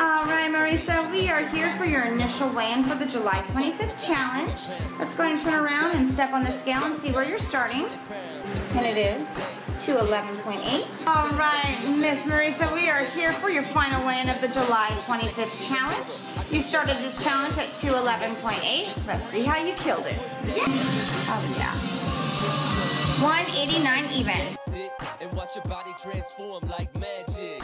All right, Marissa, we are here for your initial weigh-in for the July 25th challenge. Let's go ahead and turn around and step on the scale and see where you're starting. And it is 211.8. All right, Miss Marissa, we are here for your final weigh-in of the July 25th challenge. You started this challenge at 211.8. Let's see how you killed it. Yeah. Oh, yeah. 189 even. Transform like magic.